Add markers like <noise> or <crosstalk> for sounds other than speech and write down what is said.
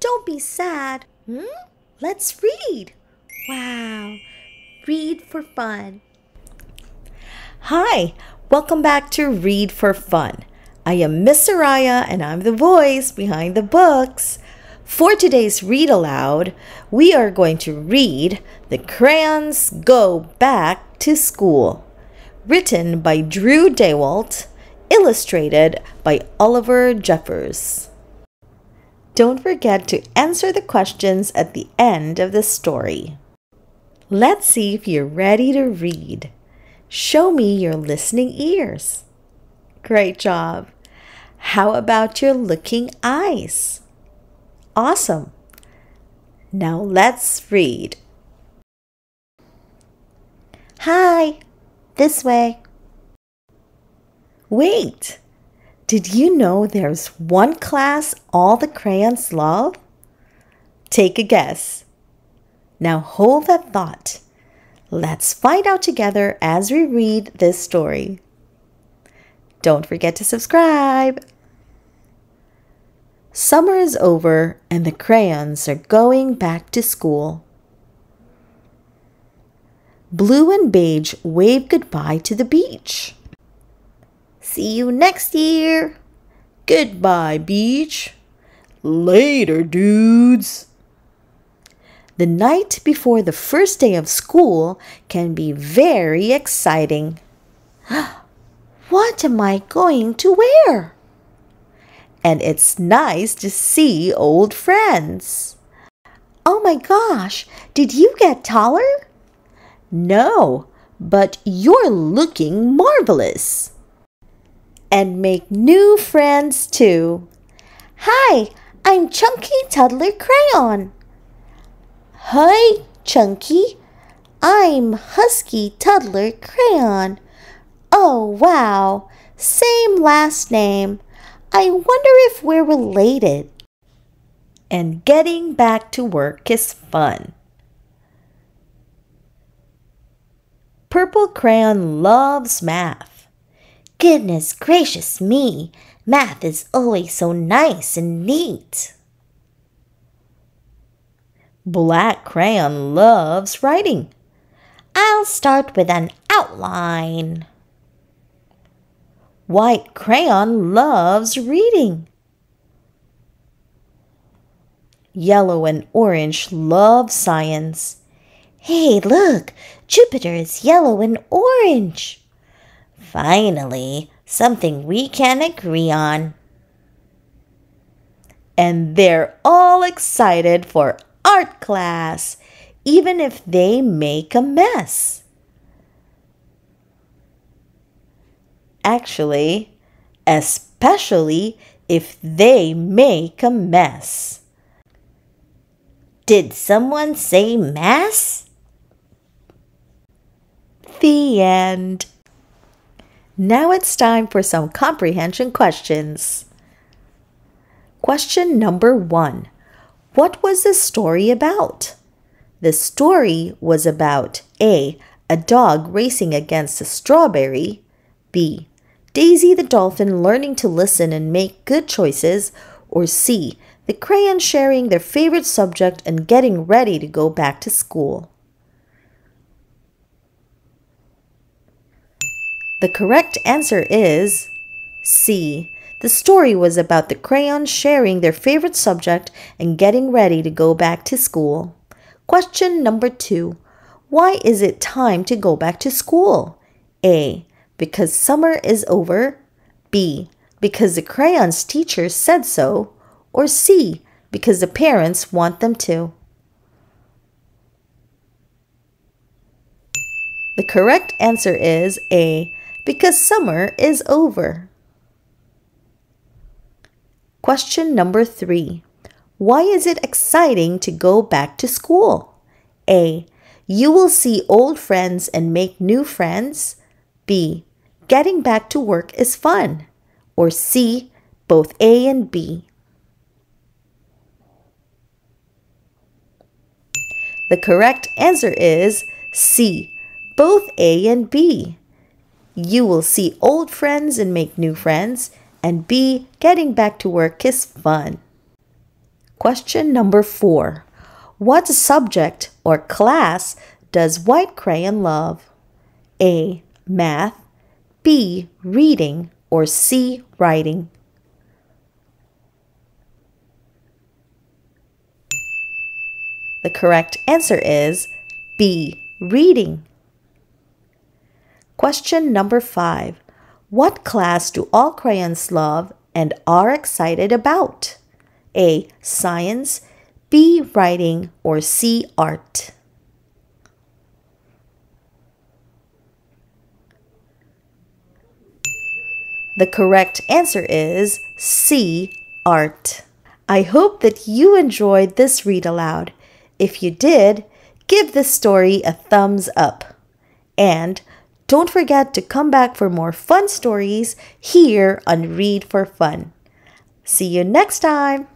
Don't be sad. Hmm? Let's read. Wow, read for fun. Hi, welcome back to Read for Fun. I am Miss Soraya and I'm the voice behind the books. For today's read aloud, we are going to read The Crayons Go Back to School, written by Drew Daywalt, illustrated by Oliver Jeffers. Don't forget to answer the questions at the end of the story. Let's see if you're ready to read. Show me your listening ears. Great job. How about your looking eyes? Awesome. Now let's read. Hi, this way. Wait, did you know there's one class all the crayons love? Take a guess. Now hold that thought. Let's find out together as we read this story. Don't forget to subscribe. Summer is over and the crayons are going back to school. Blue and Beige wave goodbye to the beach. See you next year. Goodbye, beach. Later, dudes. The night before the first day of school can be very exciting. <gasps> what am I going to wear? And it's nice to see old friends. Oh my gosh, did you get taller? No, but you're looking marvelous. And make new friends too. Hi, I'm Chunky Toddler Crayon. Hi, Chunky. I'm Husky Toddler Crayon. Oh, wow. Same last name. I wonder if we're related. And getting back to work is fun. Purple Crayon loves math. Goodness gracious me, math is always so nice and neat. Black Crayon loves writing. I'll start with an outline. White Crayon loves reading. Yellow and Orange love science. Hey, look, Jupiter is yellow and orange. Finally, something we can agree on. And they're all excited for art class, even if they make a mess. Actually, especially if they make a mess. Did someone say mess? The end. Now it's time for some comprehension questions. Question number one what was the story about? The story was about A. A dog racing against a strawberry. B. Daisy the dolphin learning to listen and make good choices. Or C. The crayons sharing their favorite subject and getting ready to go back to school. The correct answer is C. The story was about the crayons sharing their favorite subject and getting ready to go back to school. Question number two Why is it time to go back to school? A. Because summer is over. B. Because the crayons teacher said so. Or C. Because the parents want them to. The correct answer is A. Because summer is over. Question number three Why is it exciting to go back to school? A. You will see old friends and make new friends. B. Getting back to work is fun. Or C. Both A and B. The correct answer is C. Both A and B. You will see old friends and make new friends and B, getting back to work is fun. Question number four What subject or class does White Crayon love? A. Math, B. Reading, or C. Writing? The correct answer is B. Reading. Question number five. What class do all crayons love and are excited about? A. Science, B. Writing, or C. Art? The correct answer is C. Art. I hope that you enjoyed this read aloud. If you did, give this story a thumbs up. And don't forget to come back for more fun stories here on Read for Fun. See you next time!